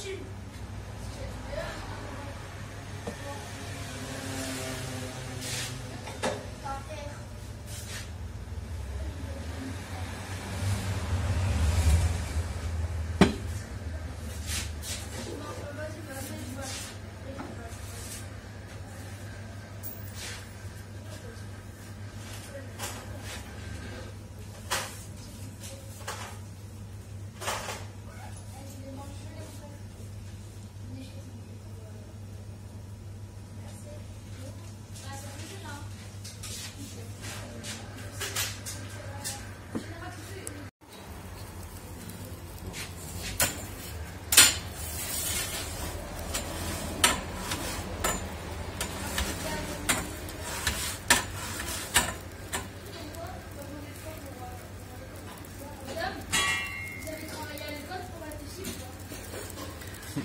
30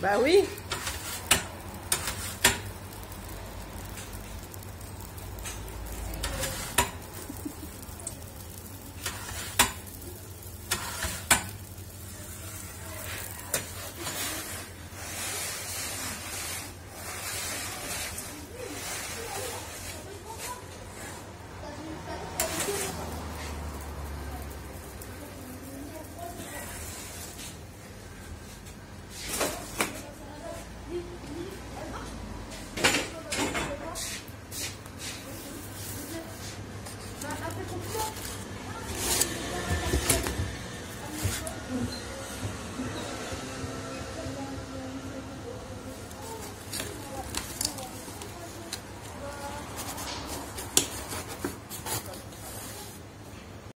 Bah oui